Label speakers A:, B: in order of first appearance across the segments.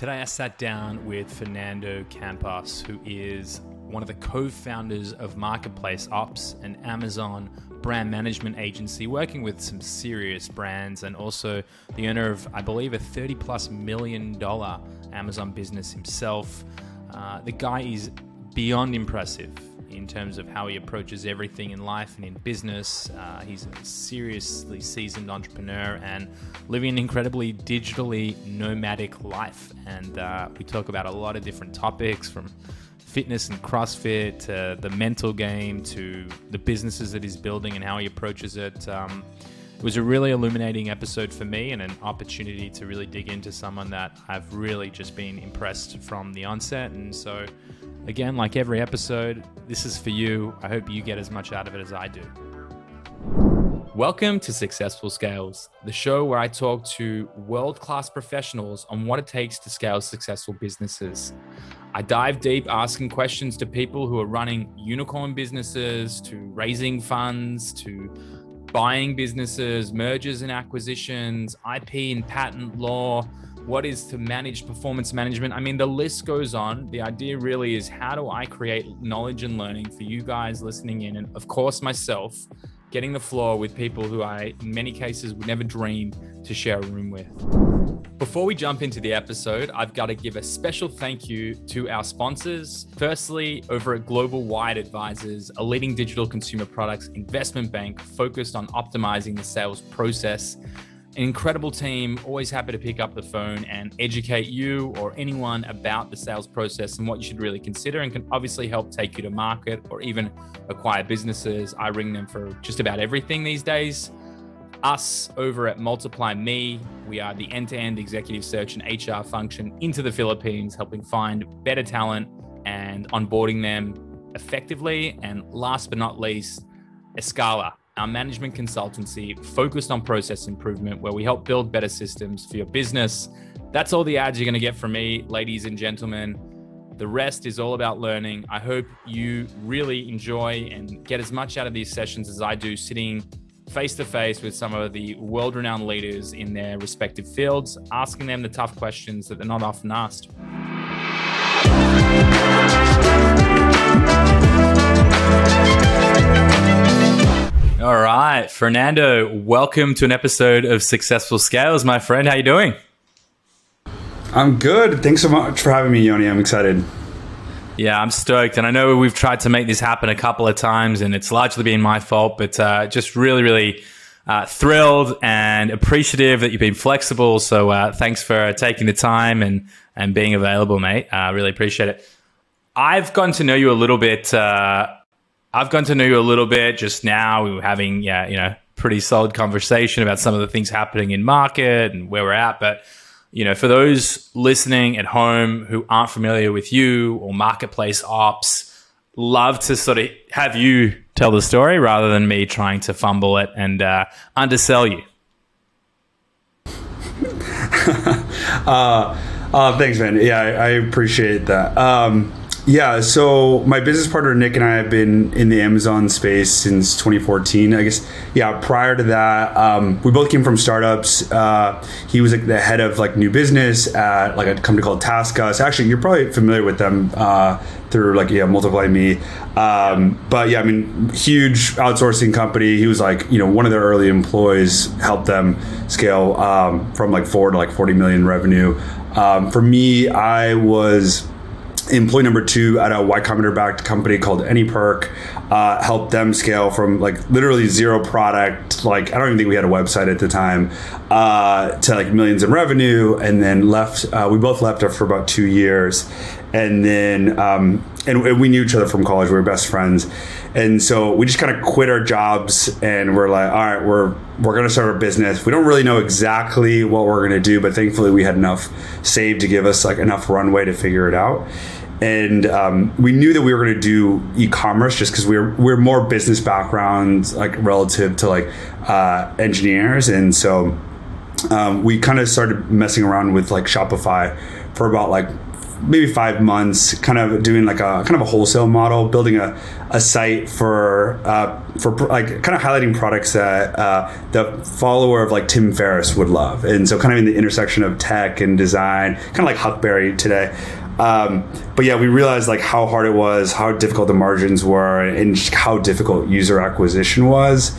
A: Today I sat down with Fernando Campos, who is one of the co founders of Marketplace Ops, an Amazon brand management agency working with some serious brands, and also the owner of, I believe, a 30 plus million dollar Amazon business himself. Uh, the guy is beyond impressive in terms of how he approaches everything in life and in business. Uh, he's a seriously seasoned entrepreneur and living an incredibly digitally nomadic life. And uh, we talk about a lot of different topics from fitness and CrossFit to the mental game to the businesses that he's building and how he approaches it. Um, it was a really illuminating episode for me and an opportunity to really dig into someone that I've really just been impressed from the onset. And so, again, like every episode, this is for you. I hope you get as much out of it as I do. Welcome to Successful Scales, the show where I talk to world class professionals on what it takes to scale successful businesses. I dive deep asking questions to people who are running unicorn businesses, to raising funds, to buying businesses, mergers and acquisitions, IP and patent law, what is to manage performance management. I mean, the list goes on. The idea really is how do I create knowledge and learning for you guys listening in, and of course, myself getting the floor with people who I, in many cases, would never dream to share a room with. Before we jump into the episode, I've got to give a special thank you to our sponsors. Firstly, over at Global Wide Advisors, a leading digital consumer products investment bank focused on optimizing the sales process an incredible team, always happy to pick up the phone and educate you or anyone about the sales process and what you should really consider, and can obviously help take you to market or even acquire businesses. I ring them for just about everything these days. Us over at MultiplyMii, we are the end to end executive search and HR function into the Philippines, helping find better talent and onboarding them effectively. And last but not least, Escala our management consultancy focused on process improvement, where we help build better systems for your business. That's all the ads you're going to get from me, ladies and gentlemen. The rest is all about learning. I hope you really enjoy and get as much out of these sessions as I do sitting face to face with some of the world renowned leaders in their respective fields, asking them the tough questions that they're not often asked. All right, Fernando, welcome to an episode of Successful Scales, my friend. How you doing?
B: I'm good. Thanks so much for having me, Yoni. I'm excited.
A: Yeah, I'm stoked, and I know we've tried to make this happen a couple of times, and it's largely been my fault. But uh, just really, really uh, thrilled and appreciative that you've been flexible. So uh, thanks for taking the time and and being available, mate. I really appreciate it. I've gotten to know you a little bit uh, I've gotten to know you a little bit just now. We were having, yeah, you know, pretty solid conversation about some of the things happening in market and where we're at. But, you know, for those listening at home who aren't familiar with you or marketplace ops, love to sort of have you tell the story rather than me trying to fumble it and uh, undersell you.
B: uh, uh, thanks, man. Yeah, I, I appreciate that. Um, yeah, so my business partner Nick and I have been in the Amazon space since 2014. I guess, yeah. Prior to that, um, we both came from startups. Uh, he was like the head of like new business at like a company called TaskUs. Actually, you're probably familiar with them uh, through like yeah, MultiplyMii. Um, but yeah, I mean, huge outsourcing company. He was like you know one of their early employees, helped them scale um, from like four to like 40 million revenue. Um, for me, I was employee number two at a Y Combinator backed company called AnyPerk. Uh, helped them scale from like literally zero product, like I don't even think we had a website at the time, uh, to like millions in revenue, and then left. Uh, we both left for about two years, and then um, and, and we knew each other from college. We were best friends, and so we just kind of quit our jobs, and we're like, all right, we're we're gonna start a business. We don't really know exactly what we're gonna do, but thankfully we had enough saved to give us like enough runway to figure it out and um, we knew that we were going to do e-commerce just because we we're we're more business backgrounds like relative to like uh, engineers and so um, we kind of started messing around with like Shopify for about like maybe five months, kind of doing like a kind of a wholesale model, building a, a site for uh, for like kind of highlighting products that uh, the follower of like Tim Ferriss would love, and so kind of in the intersection of tech and design, kind of like Huckberry today. Um, but yeah, we realized like how hard it was, how difficult the margins were, and how difficult user acquisition was.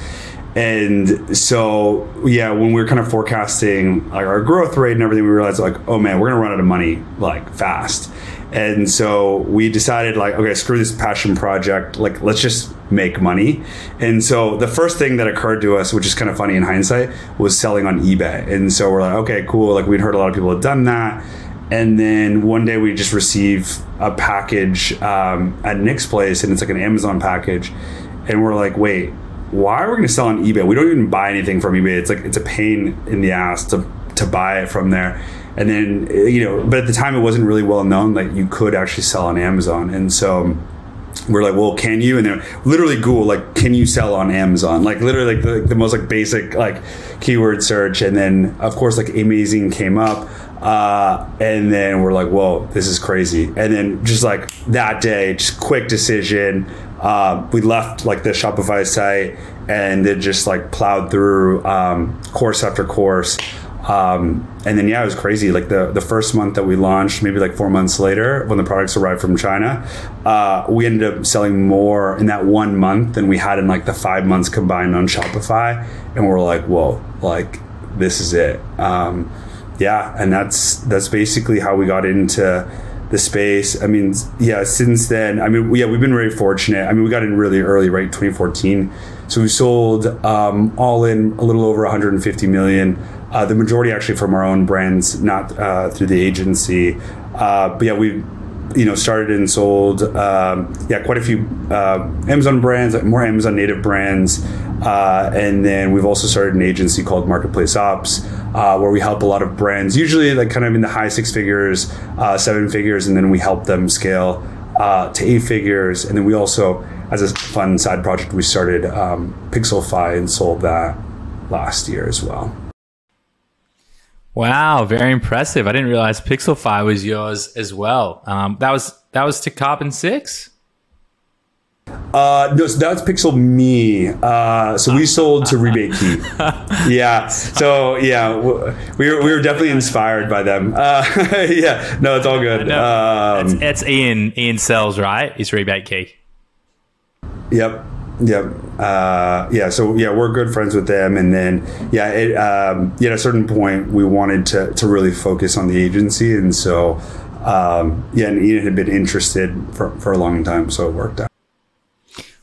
B: And so, yeah, when we were kind of forecasting like our growth rate and everything, we realized like, oh man, we're gonna run out of money like fast. And so we decided like, okay, screw this passion project. Like, let's just make money. And so the first thing that occurred to us, which is kind of funny in hindsight, was selling on eBay. And so we're like, okay, cool. Like we'd heard a lot of people had done that. And then one day we just receive a package um, at Nick's place, and it's like an Amazon package. And we're like, wait, why are we going to sell on eBay? We don't even buy anything from eBay. It's like it's a pain in the ass to to buy it from there. And then you know, but at the time it wasn't really well known that you could actually sell on Amazon. And so we're like, well, can you? And then literally Google like, can you sell on Amazon? Like literally like the, the most like basic like keyword search. And then of course like amazing came up. Uh, and then we're like, whoa, this is crazy. And then just like that day, just quick decision. Uh, we left like the Shopify site and it just like plowed through um, course after course. Um, and then yeah, it was crazy. Like the the first month that we launched, maybe like four months later, when the products arrived from China, uh, we ended up selling more in that one month than we had in like the five months combined on Shopify. And we're like, whoa, like this is it. Um, yeah, and that's that's basically how we got into the space. I mean, yeah, since then, I mean, yeah, we've been very fortunate. I mean, we got in really early, right? 2014. So we sold um, all in a little over 150 million. Uh, the majority actually from our own brands, not uh, through the agency. Uh, but yeah, we you know started and sold um, yeah quite a few uh, Amazon brands, more Amazon native brands, uh, and then we've also started an agency called Marketplace Ops. Uh, where we help a lot of brands, usually like kind of in the high six figures, uh, seven figures, and then we help them scale uh, to eight figures. And then we also, as a fun side project, we started um, Pixelfy and sold that last year as well.
A: Wow, very impressive. I didn't realize Pixelfy was yours as well. Um, that was that was to Carbon6.
B: Uh, no, so that's Pixel Me. Uh, so we sold to RebateKey. yeah. So yeah, we were, we were definitely inspired by them. Uh, yeah. No, it's all good. Um,
A: it's, it's Ian Ian Sells right. It's RebateKey.
B: Yep. Yep. Uh, yeah. So yeah, we're good friends with them, and then yeah, it, um, yeah, at a certain point, we wanted to to really focus on the agency, and so um, yeah, and Ian had been interested for for a long time, so it worked out.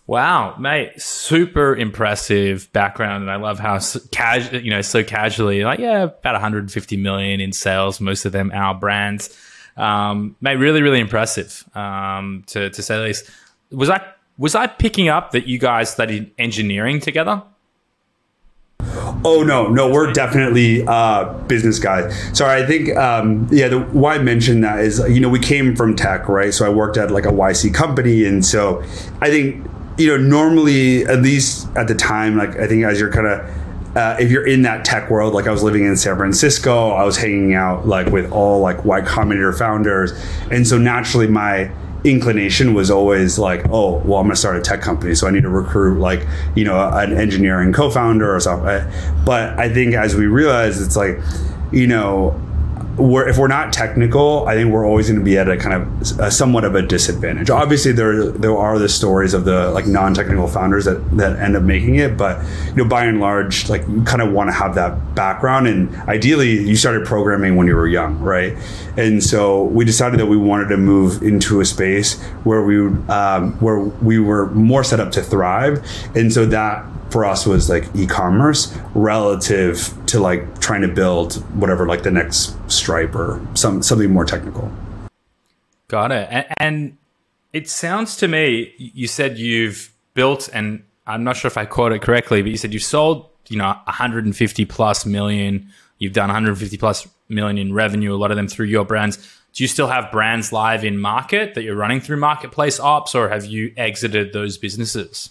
A: Wow, mate, super impressive background, and I love how casual, you know, so casually, like yeah, about 150 million in sales, most of them our brands. Um, mate, really, really impressive um, to to say the least. Was I was I picking up that you guys studied engineering together?
B: Oh no, no, we're definitely uh, business guys. Sorry, I think um, yeah. The, why I mentioned that is you know we came from tech, right? So I worked at like a YC company, and so I think you know normally at least at the time, like I think as you're kind of uh, if you're in that tech world, like I was living in San Francisco, I was hanging out like with all like Y Combinator founders, and so naturally my inclination was always like, oh, well, I'm going to start a tech company, so I need to recruit like you know an engineering co-founder or something. But I think as we realize, it's like you know we're, if we're not technical, I think we're always going to be at a kind of a somewhat of a disadvantage. Obviously, there there are the stories of the like non-technical founders that that end up making it, but you know, by and large, like you kind of want to have that background, and ideally, you started programming when you were young, right? And so we decided that we wanted to move into a space where we um, where we were more set up to thrive, and so that for us was like e-commerce relative to like trying to build whatever like the next stripe or some something more technical.
A: Got it. And, and it sounds to me you said you've built and i'm not sure if i quote it correctly but you said you sold you know 150 plus million. You've done 150 plus million in revenue a lot of them through your brands. Do you still have brands live in market that you're running through marketplace ops or have you exited those businesses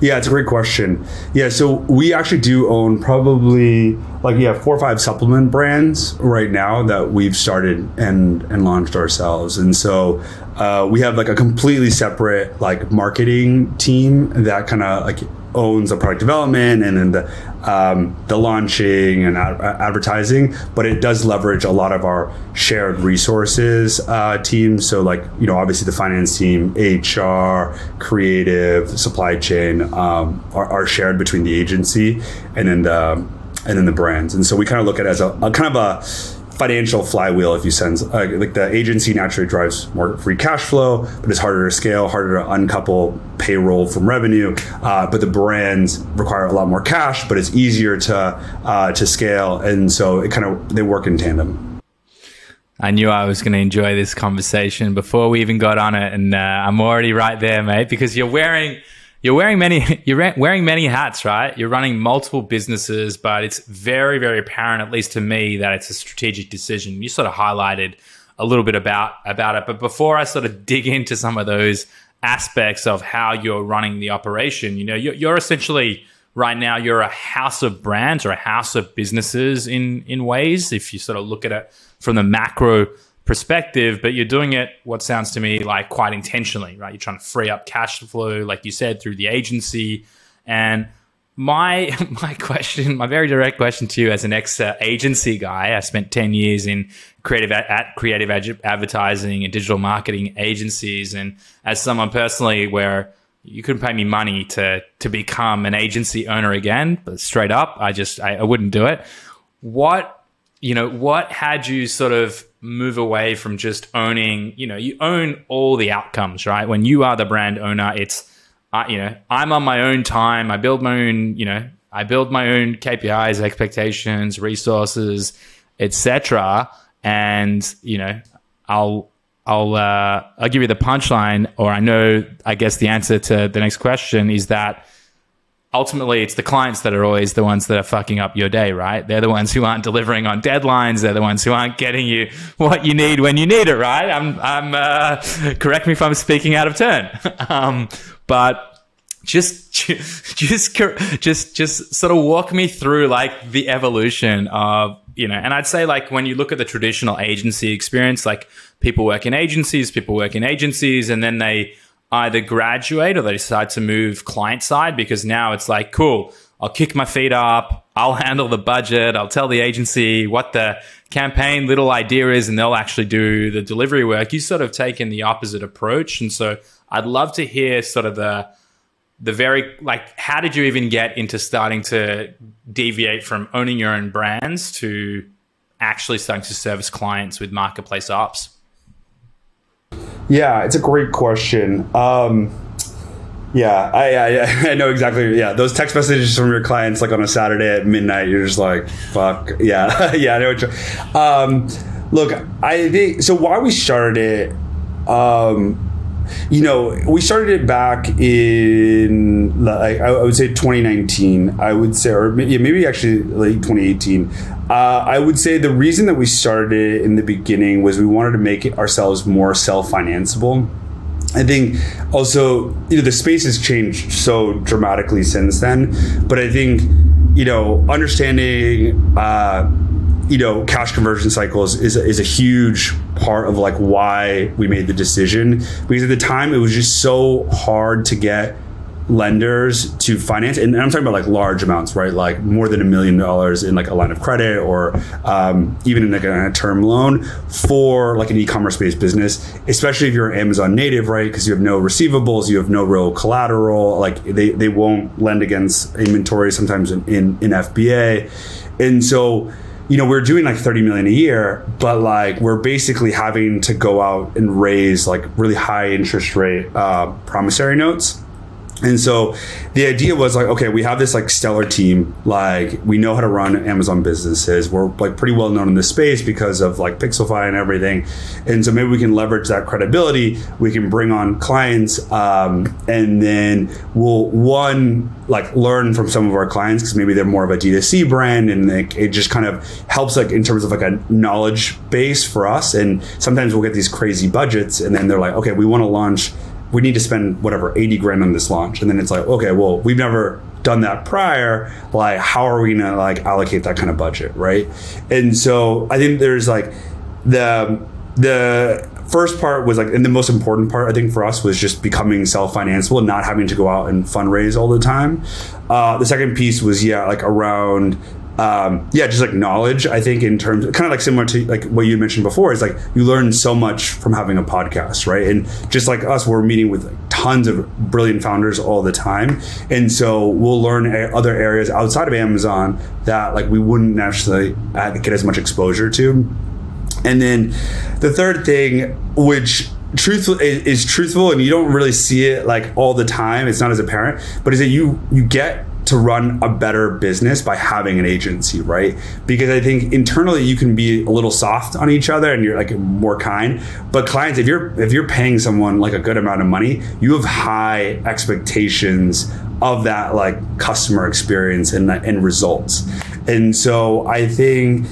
B: Yeah, it's a great question. Yeah, so we actually do own probably like yeah four or five supplement brands right now that we've started and and launched ourselves, and so uh, we have like a completely separate like marketing team that kind of like owns the product development and then the um, the launching and ad- advertising, but it does leverage a lot of our shared resources uh, teams. So, like you know, obviously the finance team, HR, creative, supply chain um, are, are, shared between the agency and then the and then the brands. And so we kind of look at it as a, a kind of a financial flywheel if you sense uh, like the agency naturally drives more free cash flow but it's harder to scale harder to uncouple payroll from revenue uh, but the brands require a lot more cash but it's easier to uh, to scale and so it kind of they work in tandem
A: I knew I was going to enjoy this conversation before we even got on it, and uh, I'm already right there, mate. Because you're wearing you're wearing many you're wearing many hats, right? You're running multiple businesses, but it's very very apparent, at least to me, that it's a strategic decision. You sort of highlighted a little bit about about it, but before I sort of dig into some of those aspects of how you're running the operation, you know, you're, you're essentially right now you're a house of brands or a house of businesses in in ways if you sort of look at it from the macro perspective, but you're doing it what sounds to me like quite intentionally, right? You're trying to free up cash flow, like you said, through the agency. And my my question, my very direct question to you as an ex agency guy, I spent 10 years in creative at creative ad- advertising and digital marketing agencies and as someone personally where you couldn't pay me money to to become an agency owner again, but straight up, I just I, I wouldn't do it. What you know, what had you sort of move away from just owning, you know, you own all the outcomes, right? When you are the brand owner, it's, uh, you know, I'm on my own time. I build my own, you know, I build my own KPIs, expectations, resources, etc. And, you know, I'll, I'll, uh, I'll give you the punchline, or I know, I guess the answer to the next question is that ultimately it's the clients that are always the ones that are fucking up your day, right? They're the ones who aren't delivering on deadlines. They're the ones who aren't getting you what you need when you need it, right? I'm, I'm, uh, correct me if I'm speaking out of turn. um, but just, just, just, just sort of walk me through like the evolution of, you know, and I'd say like when you look at the traditional agency experience, like people work in agencies, people work in agencies, and then they, either graduate or they decide to move client side because now it's like, cool, I'll kick my feet up, I'll handle the budget, I'll tell the agency what the campaign little idea is, and they'll actually do the delivery work. You sort of taken the opposite approach. And so I'd love to hear sort of the the very like how did you even get into starting to deviate from owning your own brands to actually starting to service clients with marketplace ops?
B: Yeah, it's a great question. Um, yeah, I, I, I know exactly. Yeah, those text messages from your clients like on a Saturday at midnight, you're just like, fuck. Yeah, yeah. I know. What um, look, I think so. Why we started it, um, you know, we started it back in like I would say 2019. I would say, or maybe actually late 2018. Uh, I would say the reason that we started it in the beginning was we wanted to make ourselves more self financeable. I think also, you know, the space has changed so dramatically since then. But I think, you know, understanding, uh, you know, cash conversion cycles is, is a huge part of like why we made the decision. Because at the time, it was just so hard to get lenders to finance and i'm talking about like large amounts right? Like more than a million dollars in like a line of credit or um, even in like a, term loan for like an e-commerce based business especially if you're an amazon native right? Because you have no receivables you have no real collateral like they, they won't lend against inventory sometimes in, in, in fba and so you know, we're doing like 30 million a year, but like we're basically having to go out and raise like really high interest rate uh, promissory notes and so the idea was like, okay, we have this like stellar team. Like we know how to run Amazon businesses. We're like pretty well known in this space because of like Pixelfy and everything. And so maybe we can leverage that credibility. We can bring on clients, um, and then we'll one like learn from some of our clients because maybe they're more of a D2C brand, and it, it just kind of helps like in terms of like a knowledge base for us. And sometimes we'll get these crazy budgets, and then they're like, okay, we want to launch we need to spend whatever 80 grand on this launch. And then it's like, okay, well, we've never done that prior. Like, how are we gonna like allocate that kind of budget, right? And so I think there's like the the first part was like, and the most important part I think for us was just becoming self financeable and not having to go out and fundraise all the time. Uh, the second piece was yeah, like around um, yeah, just like knowledge. I think in terms, kind of like similar to like what you mentioned before, is like you learn so much from having a podcast, right? And just like us, we're meeting with like, tons of brilliant founders all the time, and so we'll learn a- other areas outside of Amazon that like we wouldn't necessarily get as much exposure to. And then the third thing, which truthful is, is truthful, and you don't really see it like all the time. It's not as apparent, but is that you you get to run a better business by having an agency, right? Because I think internally you can be a little soft on each other and you're like more kind. But clients, if you're if you're paying someone like a good amount of money, you have high expectations of that like customer experience and and results. And so I think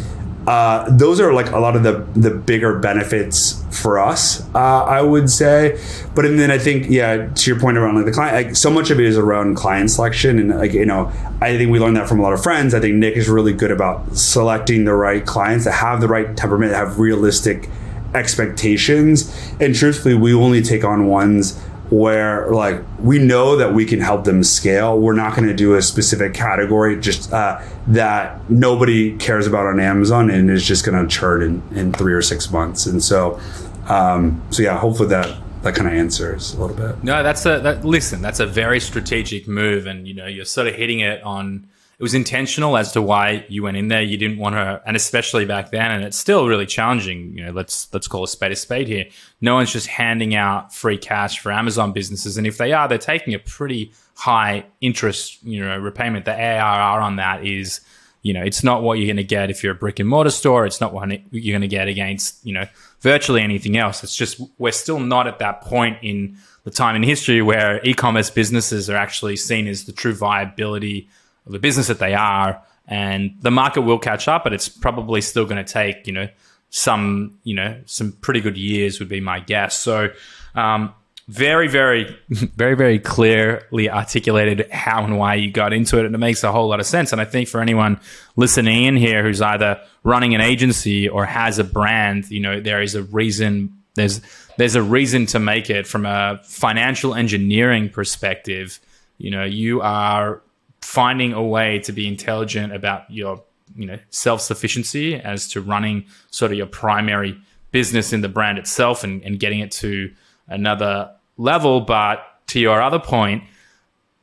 B: uh, those are like a lot of the the bigger benefits for us, uh, I would say. But and then I think, yeah, to your point around like the client, like so much of it is around client selection, and like you know, I think we learned that from a lot of friends. I think Nick is really good about selecting the right clients that have the right temperament, that have realistic expectations, and truthfully, we only take on ones where like we know that we can help them scale. We're not going to do a specific category just uh, that nobody cares about on Amazon and is just going to churn in, in three or six months. And so, um, so yeah, hopefully that that kind of answers a little bit.
A: No, that's a that, listen. That's a very strategic move, and you know you're sort of hitting it on it was intentional as to why you went in there. You didn't want to, and especially back then, and it's still really challenging. You know, let's let's call a spade a spade here. No one's just handing out free cash for Amazon businesses, and if they are, they're taking a pretty high interest, you know, repayment. The ARR on that is, you know, it's not what you're going to get if you're a brick and mortar store. It's not what you're going to get against, you know, virtually anything else. It's just we're still not at that point in the time in history where e-commerce businesses are actually seen as the true viability the business that they are, and the market will catch up, but it's probably still going to take you know some you know some pretty good years would be my guess. So. Um, very, very, very, very clearly articulated how and why you got into it, and it makes a whole lot of sense. And I think for anyone listening in here who's either running an agency or has a brand, you know, there is a reason. There's there's a reason to make it from a financial engineering perspective. You know, you are finding a way to be intelligent about your you know self-sufficiency as to running sort of your primary business in the brand itself and, and getting it to another level. But to your other point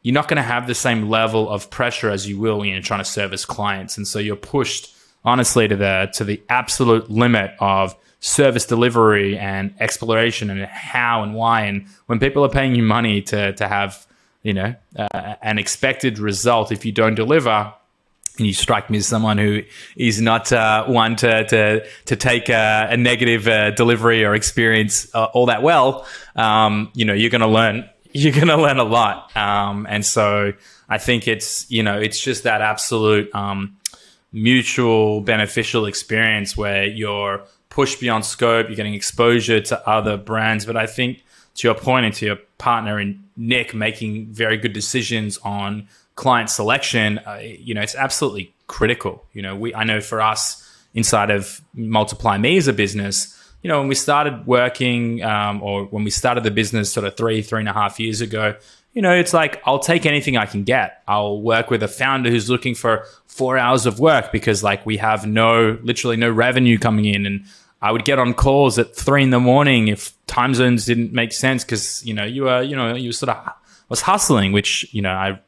A: you're not going to have the same level of pressure as you will when you're trying to service clients. And so you're pushed honestly to the to the absolute limit of service delivery and exploration and how and why. And when people are paying you money to to have you know, uh, an expected result if you don't deliver. And you strike me as someone who is not uh, one to, to, to take a, a negative uh, delivery or experience uh, all that well. Um, you know, you're going to learn, you're going to learn a lot. Um, and so I think it's, you know, it's just that absolute um, mutual beneficial experience where you're pushed beyond scope, you're getting exposure to other brands. But I think to your point and to your partner in Nick making very good decisions on client selection, uh, you know, it's absolutely critical. You know, we I know for us inside of MultiplyMii as a business, you know, when we started working um, or when we started the business sort of three, three and a half years ago, you know, it's like I'll take anything I can get. I'll work with a founder who's looking for four hours of work because like we have no, literally no revenue coming in and I would get on calls at three in the morning if time zones didn't make sense because you know you were you know you sort of was hustling, which you know I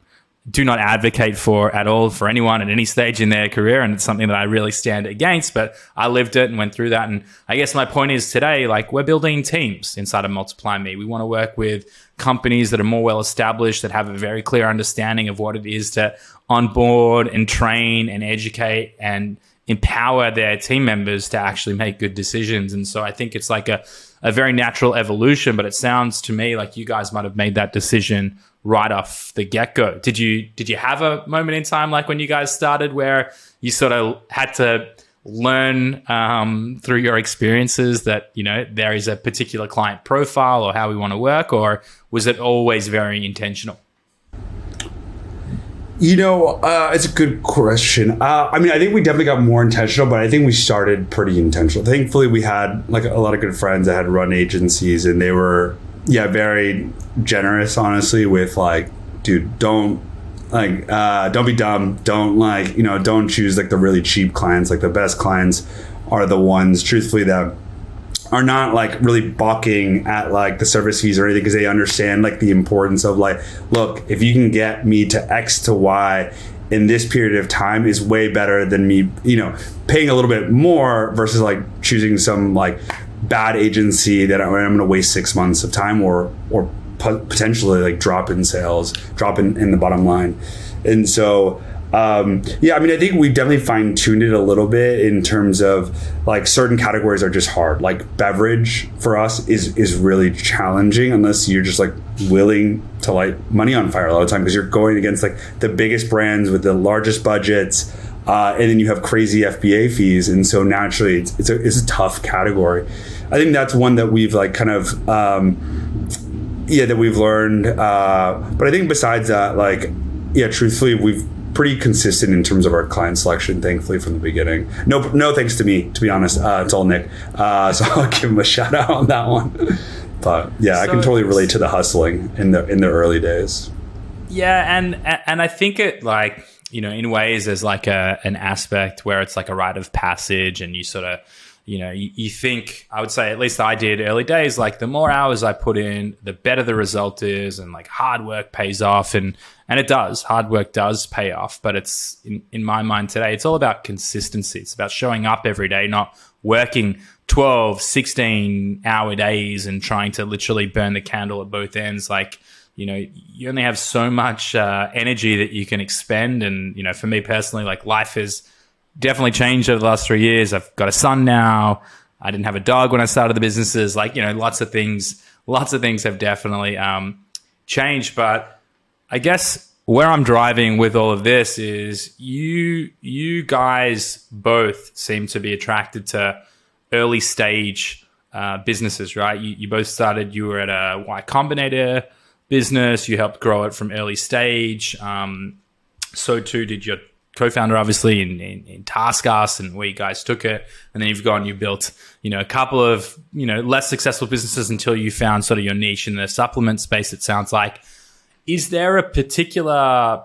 A: do not advocate for at all for anyone at any stage in their career, and it's something that I really stand against. But I lived it and went through that, and I guess my point is today, like we're building teams inside of MultiplyMii. We want to work with companies that are more well established that have a very clear understanding of what it is to onboard and train and educate and empower their team members to actually make good decisions. And so I think it's like a, a very natural evolution, but it sounds to me like you guys might have made that decision right off the get go. Did you did you have a moment in time like when you guys started where you sort of had to learn um, through your experiences that you know there is a particular client profile or how we want to work, or was it always very intentional?
B: You know, uh, it's a good question. Uh, I mean, I think we definitely got more intentional, but I think we started pretty intentional. Thankfully, we had like a lot of good friends that had run agencies, and they were, yeah, very generous. Honestly, with like, dude, don't like, uh, don't be dumb. Don't like, you know, don't choose like the really cheap clients. Like the best clients are the ones, truthfully, that are not like really balking at like the service fees or anything because they understand like the importance of like look if you can get me to x to y in this period of time is way better than me you know paying a little bit more versus like choosing some like bad agency that i'm, going to waste six months of time or or potentially like drop in sales drop in, in the bottom line. And so um, yeah, I mean, I think we definitely fine tuned it a little bit in terms of like certain categories are just hard. Like beverage for us is is really challenging unless you're just like willing to light money on fire all the time because you're going against like the biggest brands with the largest budgets. Uh, and then you have crazy FBA fees, and so naturally, it's, it's a it's a tough category. I think that's one that we've like kind of um, yeah that we've learned. Uh, but I think besides that, like yeah, truthfully, we've pretty consistent in terms of our client selection, thankfully from the beginning. No, no thanks to me, to be honest. Uh, it's all Nick, uh, so I'll give him a shout out on that one. But yeah, so I can totally relate to the hustling in the in the early days.
A: Yeah, and and I think it like you know in ways there's like a an aspect where it's like a rite of passage, and you sort of you know, you, you, think, I would say, at least I did early days, like the more hours I put in, the better the result is, and like hard work pays off. And, and it does, hard work does pay off. But it's in, in my mind today, it's all about consistency. It's about showing up every day, not working 12, 16 hour days and trying to literally burn the candle at both ends. Like, you know, you only have so much uh, energy that you can expend. And, you know, for me personally, like life has definitely changed over the last three years. I've got a son now. I didn't have a dog when I started the businesses. Like, you know, lots of things, lots of things have definitely um, changed. But I guess where I'm driving with all of this is you, you guys both seem to be attracted to early stage uh, businesses, right? You, you both started, you were at a Y Combinator business, you helped grow it from early stage. Um, so too did your co-founder, obviously, in, in, in TaskUs and where you guys took it. And then you've gone, you built, you know, a couple of, you know, less successful businesses until you found sort of your niche in the supplement space, it sounds like. Is there a particular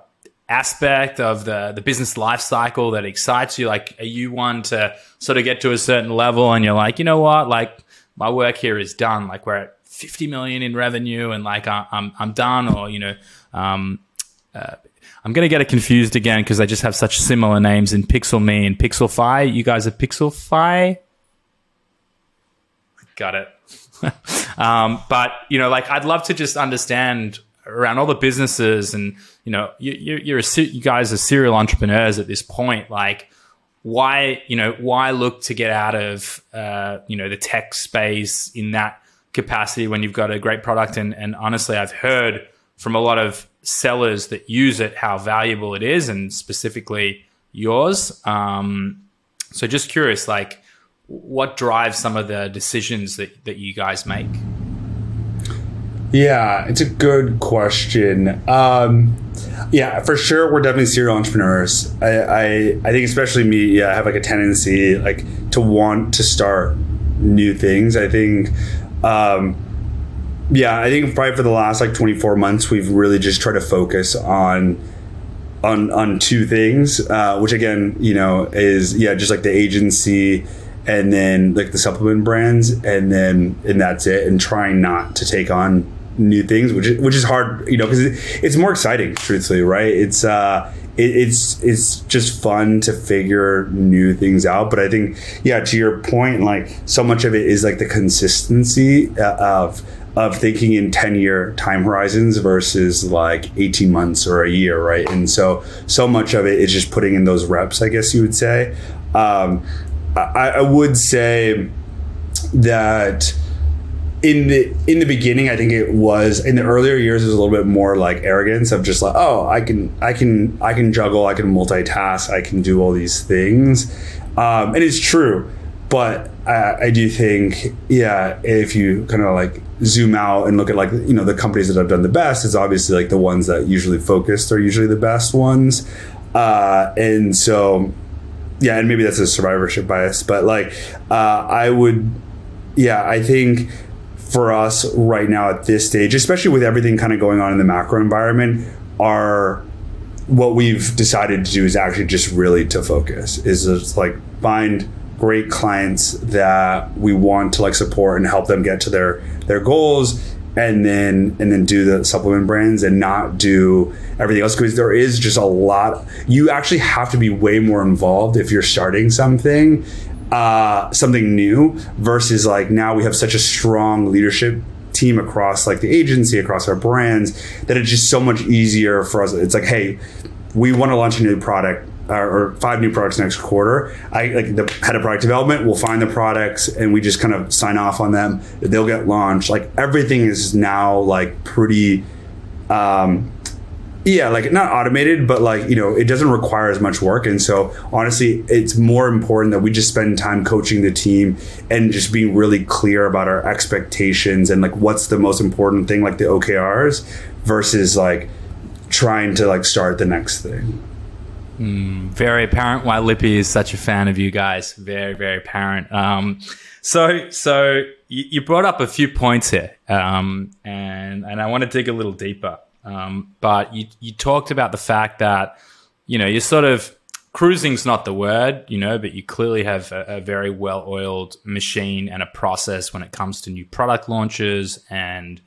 A: aspect of the, the business life cycle that excites you? Like, are you one to sort of get to a certain level and you're like, you know what, like my work here is done. Like we're at 50 million in revenue and like I'm, I'm done or, you know, um, uh, I'm going to get it confused again because they just have such similar names in Pixel Me and Pixelfy. You guys are Pixelfy? Got it. um, but, you know, like I'd love to just understand around all the businesses and, you know, you, you're a, you guys are serial entrepreneurs at this point. Like, why, you know, why look to get out of, uh, you know, the tech space in that capacity when you've got a great product? And, and honestly, I've heard from a lot of sellers that use it how valuable it is, and specifically yours. Um, so just curious, like what drives some of the decisions that, that you guys make?
B: Yeah, it's a good question. Um, yeah, for sure, we're definitely serial entrepreneurs. I, I, I think especially me, yeah, I have like a tendency like to want to start new things. I think um, yeah, I think probably for the last like 24 months, we've really just tried to focus on on on two things, uh, which again, you know, is yeah, just like the agency and then like the supplement brands, and then and that's it, and trying not to take on new things, which is, which is hard, you know, because it, it's more exciting, truthfully, right? It's uh, it, it's it's just fun to figure new things out. But I think, yeah, to your point, like so much of it is like the consistency uh, of of thinking in 10 year time horizons versus like 18 months or a year, right? And so, so much of it is just putting in those reps, I guess you would say. Um, I, I would say that in the in the beginning, I think it was in the earlier years. It was a little bit more like arrogance of just like, oh, I can, I can, I can juggle, I can multitask, I can do all these things. um, and it's true. But I, I do think, yeah, if you kind of like zoom out and look at like you know the companies that have done the best, it's obviously like the ones that usually focused are usually the best ones, uh, and so yeah, and maybe that's a survivorship bias, but like uh, I would, yeah, I think for us right now at this stage, especially with everything kind of going on in the macro environment, are what we've decided to do is actually just really to focus is just like find great clients that we want to like support and help them get to their their goals and then and then do the supplement brands and not do everything else because there is just a lot you actually have to be way more involved if you're starting something uh, something new versus like now we have such a strong leadership team across like the agency across our brands that it's just so much easier for us it's like hey we want to launch a new product or five new products next quarter. I like the head of product development will find the products and we just kind of sign off on them. They'll get launched. Like everything is now like pretty um yeah, like not automated, but like, you know, it doesn't require as much work. And so honestly, it's more important that we just spend time coaching the team and just being really clear about our expectations and like what's the most important thing, like the OKRs versus like trying to like start the next thing.
A: Mm, very apparent why Lippy is such a fan of you guys. Very, very apparent. Um, so, so you, you, brought up a few points here, um, and and I want to dig a little deeper. Um, but you you talked about the fact that you know you're sort of cruising's not the word, you know, but you clearly have a, a very well oiled machine and a process when it comes to new product launches and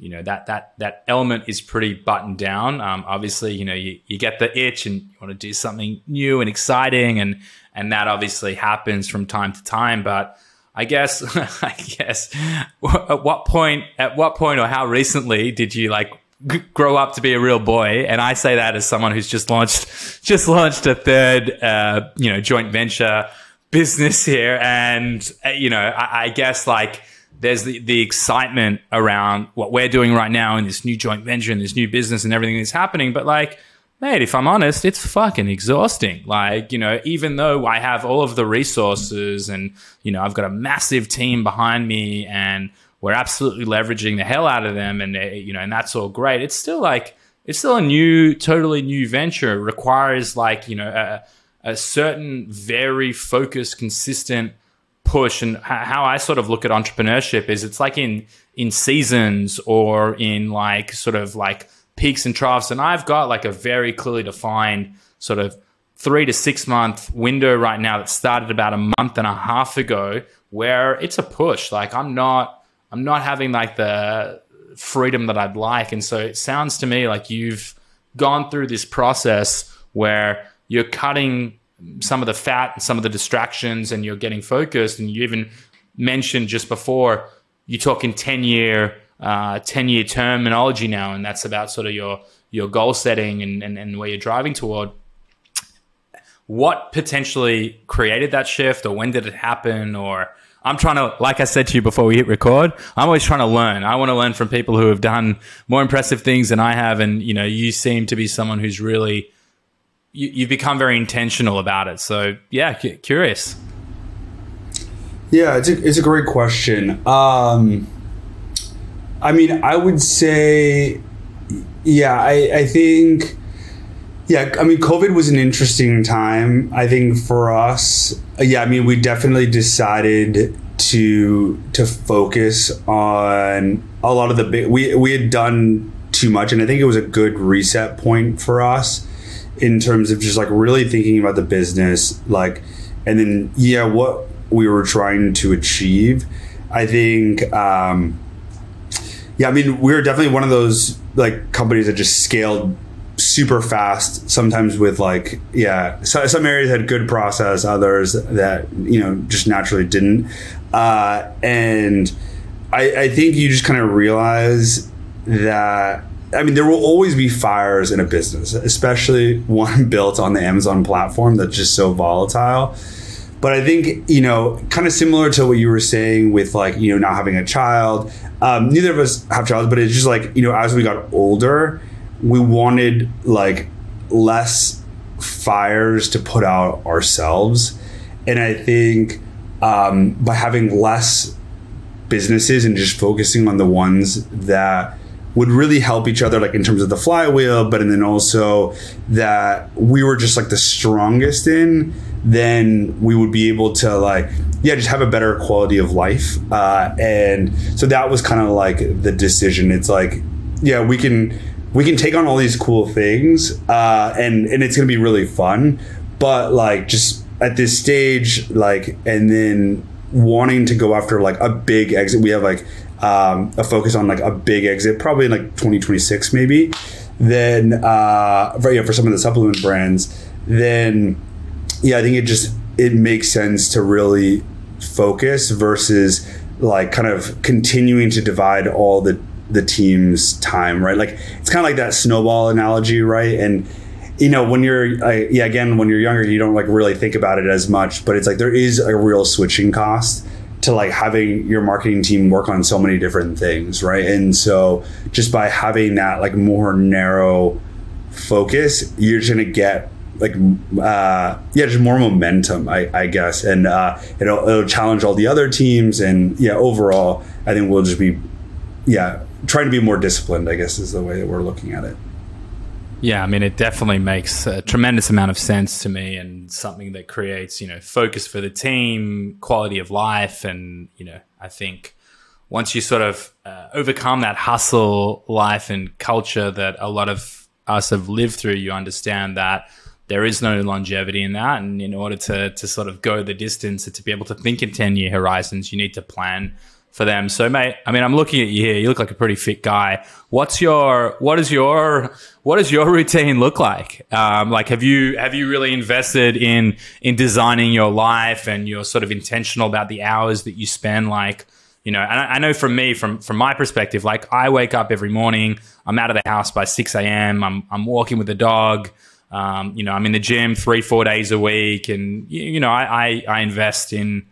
A: you know that that that element is pretty buttoned down. Um, obviously, you know you, you get the itch and you want to do something new and exciting, and and that obviously happens from time to time. But I guess I guess at what point at what point or how recently did you like grow up to be a real boy? And I say that as someone who's just launched just launched a third uh, you know joint venture business here, and uh, you know I, I guess like there's the, the excitement around what we're doing right now in this new joint venture and this new business and everything that's happening. But like, mate, if I'm honest, it's fucking exhausting. Like, you know, even though I have all of the resources and, you know, I've got a massive team behind me and we're absolutely leveraging the hell out of them and, you know, and that's all great. It's still like, it's still a new, totally new venture. It requires like, you know, a, a certain very focused, consistent push and how I sort of look at entrepreneurship is it's like in in seasons or in like sort of like peaks and troughs and I've got like a very clearly defined sort of 3 to 6 month window right now that started about a month and a half ago where it's a push like I'm not I'm not having like the freedom that I'd like. And so it sounds to me like you've gone through this process where you're cutting some of the fat and some of the distractions and you're getting focused. And you even mentioned just before you talk in 10 year uh, 10 year terminology now and that's about sort of your your goal setting and, and, and where you're driving toward. What potentially created that shift or when did it happen or I'm trying to, like I said to you before we hit record, I'm always trying to learn. I want to learn from people who have done more impressive things than I have. And, you know, you seem to be someone who's really you, you've become very intentional about it. So yeah, cu- curious.
B: Yeah, it's a, it's a great question. Um, I mean, I would say, yeah, I, I think, yeah, I mean, COVID was an interesting time. I think for us, yeah, I mean, we definitely decided to to focus on a lot of the big. We we had done too much, and I think it was a good reset point for us in terms of just like really thinking about the business, like, and then yeah, what we were trying to achieve. I think, um, yeah, I mean, we were definitely one of those like companies that just scaled super fast. Sometimes with like, yeah, so, some areas had good process, others that you know just naturally didn't. Uh, and I, I think you just kind of realize that I mean, there will always be fires in a business, especially one built on the Amazon platform that's just so volatile. But I think, you know, kind of similar to what you were saying with like, you know, not having a child. Um, neither of us have child, but it's just like, you know, as we got older, we wanted like less fires to put out ourselves. and I think um, by having less businesses and just focusing on the ones that would really help each other like in terms of the flywheel but and then also that we were just like the strongest in then we would be able to like yeah just have a better quality of life uh, and so that was kind of like the decision it's like yeah we can we can take on all these cool things uh, and and it's gonna be really fun. But like just at this stage like and then wanting to go after like a big exit we have like um, a focus on like a big exit probably in like 2026 maybe. Then uh for, yeah, for some of the supplement brands then yeah i think it just it makes sense to really focus versus like kind of continuing to divide all the the team's time right? Like it's kind of like that snowball analogy right? And you know when you're yeah again when you're younger you don't like really think about it as much but it's like there is a real switching cost to like having your marketing team work on so many different things right? And so just by having that like more narrow focus you're just gonna get like uh yeah just more momentum i, I guess. And uh it'll, it'll challenge all the other teams and yeah overall i think we'll just be yeah trying to be more disciplined i guess is the way that we're looking at it
A: Yeah, I mean, it definitely makes a tremendous amount of sense to me and something that creates, you know, focus for the team, quality of life. And, you know, I think once you sort of uh, overcome that hustle life and culture that a lot of us have lived through, you understand that there is no longevity in that. And in order to, to sort of go the distance to be able to think in 10 year horizons, you need to plan for them. So, mate, I mean, I'm looking at you here. You look like a pretty fit guy. What's your what is your what does your routine look like? Um, like, have you have you really invested in in designing your life and you're sort of intentional about the hours that you spend? Like, you know, and I, I know from me, from from my perspective, like I wake up every morning. I'm out of the house by six a.m. I'm I'm walking with the dog. Um, you know, I'm in the gym three four days a week, and you, you know, I, I I invest in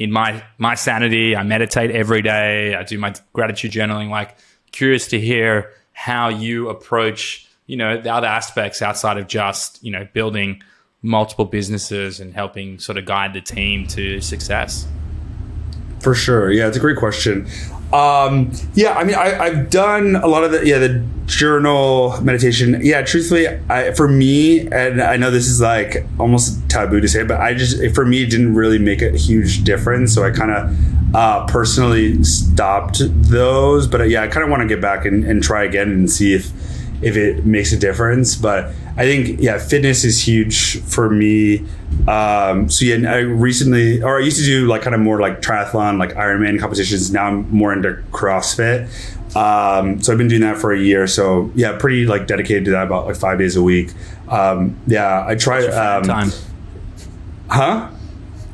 A: in my my sanity. I meditate every day. I do my gratitude journaling. Like, curious to hear how you approach, you know, the other aspects outside of just you know building multiple businesses and helping sort of guide the team to success.
B: For sure. Yeah, it's a great question. Um, yeah, I mean, I, I've done a lot of the yeah the journal meditation. Yeah, truthfully, I, for me, and I know this is like almost taboo to say, but I just for me it didn't really make a huge difference. So I kind of uh, personally stopped those. But uh, yeah, I kind of want to get back and, and try again and see if if it makes a difference. But I think yeah, fitness is huge for me. Um, so yeah, I recently, or I used to do like kind of more like triathlon, like Ironman competitions. Now I'm more into CrossFit. Um, so I've been doing that for a year. So yeah, pretty like dedicated to that, about like five days a week. Um, yeah, I try. Um,
A: time.
B: Huh?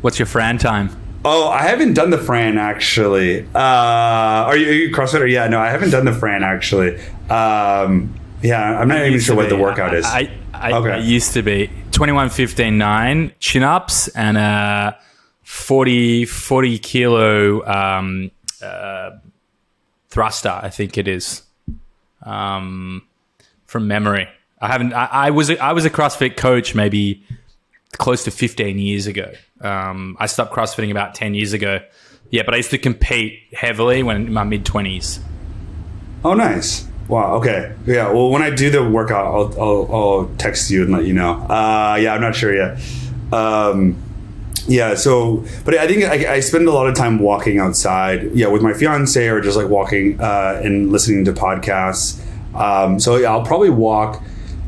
A: What's your Fran time?
B: Oh, I haven't done the Fran actually. Uh, are you, are you CrossFitter? Yeah, no, I haven't done the Fran actually. Um, yeah, I'm not even sure what the workout is.
A: I, I,
B: Okay.
A: I used to be 21, 15, 9 chin ups and a 40, 40 kilo um, uh, thruster, I think it is, um, from memory. I haven't. I, I was a, I was a CrossFit coach maybe close to 15 years ago. Um, I stopped CrossFitting about 10 years ago. Yeah, but I used to compete heavily when in my mid 20s.
B: Oh, nice. Wow. Okay. Yeah. Well, when I do the workout, I'll I'll, I'll text you and let you know. Uh, yeah, I'm not sure yet. Um, yeah. So, but I think I, I spend a lot of time walking outside. Yeah, with my fiance or just like walking uh, and listening to podcasts. Um, so yeah, I'll probably walk.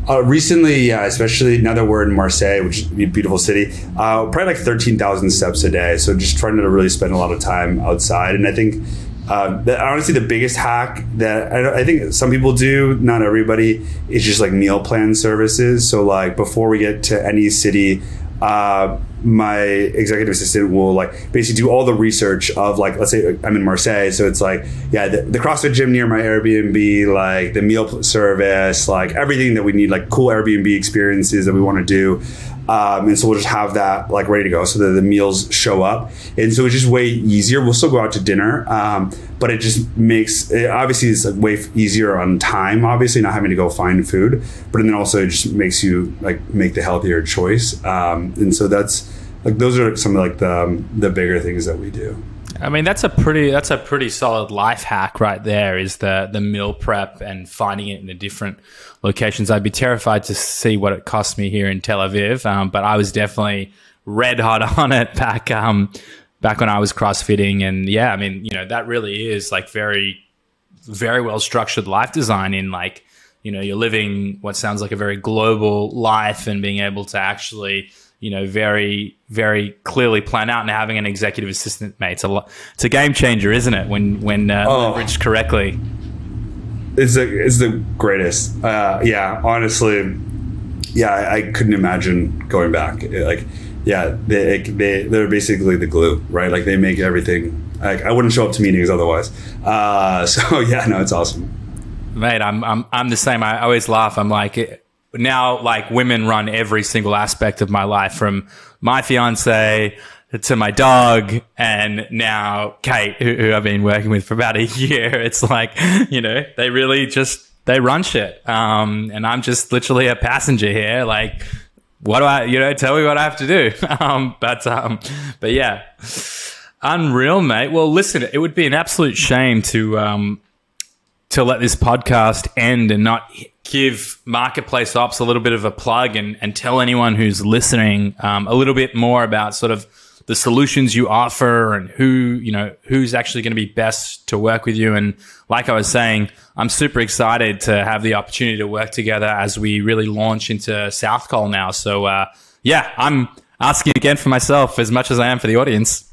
B: Uh, recently, yeah, especially now that we're in Marseille, which is a beautiful city, uh, probably like 13,000 steps a day. So just trying to really spend a lot of time outside. And I think that, honestly, the biggest hack that I, I think some people do, not everybody, is just like meal plan services. So like before we get to any city, uh, my executive assistant will like basically do all the research of like let's say I'm in Marseille, so it's like yeah the, the CrossFit gym near my Airbnb, like the meal service, like everything that we need, like cool Airbnb experiences that we want to do. Um, and so we'll just have that like ready to go so that the meals show up. And so it's just way easier. We'll still go out to dinner, um, but it just makes it, obviously it's like way easier on time. Obviously, not having to go find food, but then also it just makes you like make the healthier choice. Um, and so that's like those are some of like the um, the bigger things that we do.
A: I mean, that's a pretty that's a pretty solid life hack right there. Is the the meal prep and finding it in the different locations. I'd be terrified to see what it cost me here in Tel Aviv, um, but I was definitely red hot on it back um, back when I was CrossFitting. And yeah, I mean, you know, that really is like very very well structured life design in like you know you're living what sounds like a very global life and being able to actually you know, very, very clearly plan out and having an executive assistant, mate. It's a, it's a game changer, isn't it? When, when uh, oh. leveraged correctly.
B: It's the, it's the greatest. Uh, yeah, honestly, yeah, I, I, couldn't imagine going back. Like, yeah, they, they, they're basically the glue, right? Like they make everything. Like I wouldn't show up to meetings otherwise. Uh, so yeah, no, it's awesome.
A: Mate, I'm, I'm, I'm the same. I always laugh. I'm like, now like women run every single aspect of my life from my fiance to my dog and now Kate, who, who, I've been working with for about a year. It's like, you know, they really just, they run shit. Um, and I'm just literally a passenger here. Like, what do I, you know, tell me what I have to do. Um, but, um, but yeah, unreal, mate. Well, listen, it would be an absolute shame to, um, to let this podcast end and not give Marketplace Ops a little bit of a plug and, and tell anyone who's listening um, a little bit more about sort of the solutions you offer and who, you know, who's actually going to be best to work with you. And like I was saying, I'm super excited to have the opportunity to work together as we really launch into South Col now. So, uh, yeah, I'm asking again for myself as much as I am for the audience.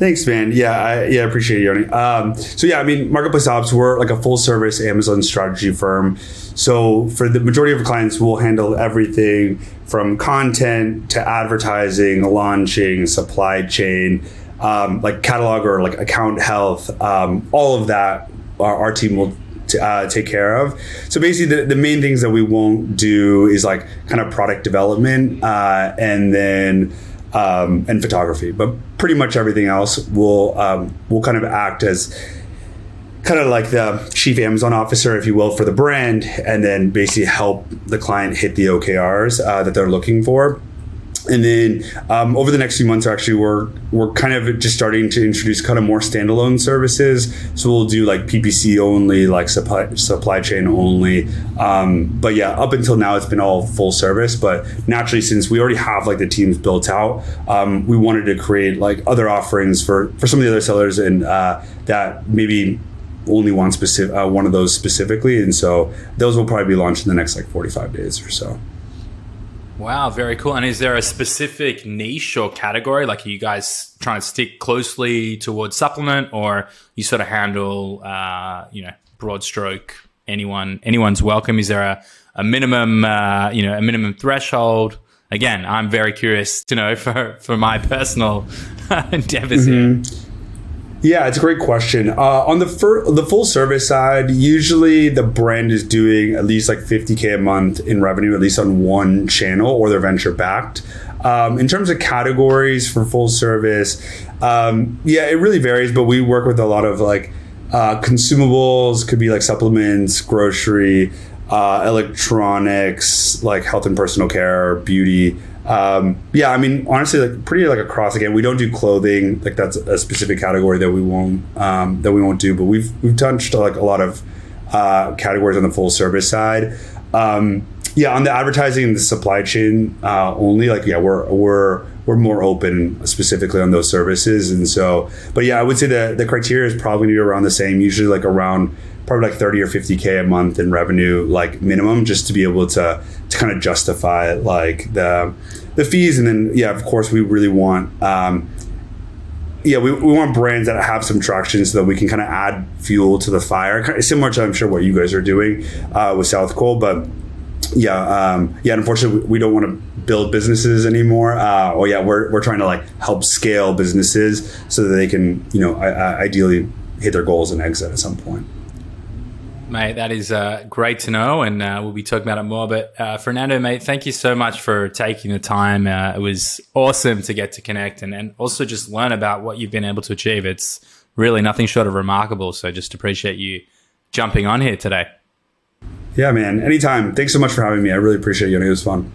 B: Thanks, man. Yeah, I, yeah, I appreciate you, Yoni. Um, so yeah, I mean, Marketplace Ops, we're like a full service Amazon strategy firm. So for the majority of our clients, we'll handle everything from content to advertising, launching, supply chain, um, like catalog or like account health, um, all of that. Our, our team will uh, take care of. So basically, the, the main things that we won't do is like kind of product development uh, and then um, and photography, but pretty much everything else will um, will kind of act as kind of like the chief Amazon officer, if you will, for the brand, and then basically help the client hit the OKRs uh, that they're looking for and then um, over the next few months, actually, we're we're kind of just starting to introduce kind of more standalone services. So we'll do like PPC only, like supply supply chain only. Um, but yeah, up until now, it's been all full service. But naturally, since we already have like the teams built out, um, we wanted to create like other offerings for for some of the other sellers and uh, that maybe only one specific uh, one of those specifically. And so those will probably be launched in the next like forty five days or so.
A: Wow, very cool. And is there a specific niche or category? Like, are you guys trying to stick closely towards supplement, or you sort of handle, uh, you know, broad stroke? Anyone, anyone's welcome. Is there a, a minimum, uh, you know, a minimum threshold? Again, I'm very curious to know for for my personal endeavors mm-hmm. here.
B: Yeah, it's a great question. Uh, on the fir- the full service side, usually the brand is doing at least like 50k a month in revenue, at least on one channel, or they're venture backed. Um, in terms of categories for full service, um, yeah, it really varies. But we work with a lot of like uh, consumables, could be like supplements, grocery, uh, electronics, like health and personal care, beauty. Um, yeah, I mean, honestly, like pretty like across again. We don't do clothing, like that's a specific category that we won't um, that we won't do. But we've we've touched like a lot of uh, categories on the full service side. Um, yeah, on the advertising and the supply chain uh, only, like yeah, we're we're we're more open specifically on those services, and so. But yeah, I would say that the criteria is probably around the same. Usually, like around probably like 30 or 50k a month in revenue like minimum just to be able to to kind of justify like the the fees and then yeah of course we really want um, yeah, we, we want brands that have some traction so that we can kind of add fuel to the fire. Kind of similar to I'm sure what you guys are doing uh, with South Col, but yeah, um, yeah. Unfortunately, we don't want to build businesses anymore. Uh, or yeah, we're we're trying to like help scale businesses so that they can you know ideally hit their goals and exit at some point.
A: Mate, that is uh, great to know, and uh, we'll be talking about it more. But uh, Fernando, mate, thank you so much for taking the time. Uh, it was awesome to get to connect and, and also just learn about what you've been able to achieve. It's really nothing short of remarkable. So just appreciate you jumping on here today.
B: Yeah, man. Anytime. Thanks so much for having me. I really appreciate you. It was fun.